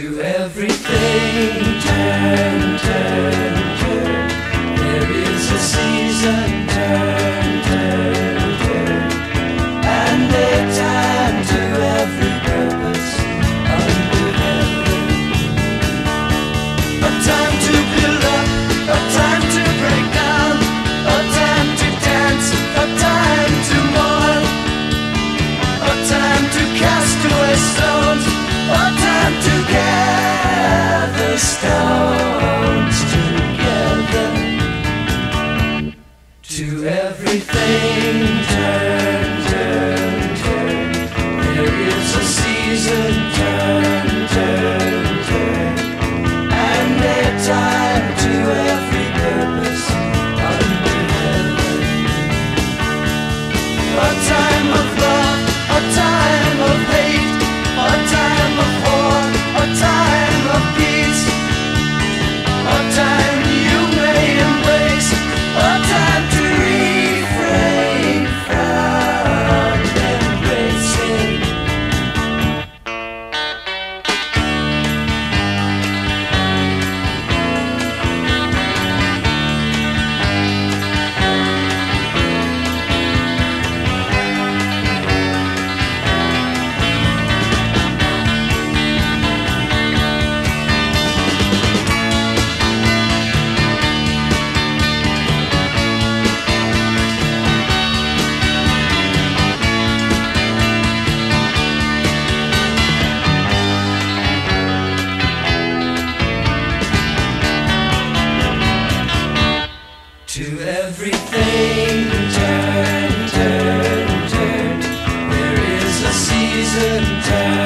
to everything. To everything. Turn, turn, turn. There is a season, turn, Everything turned, turned, turned. There is a season turned.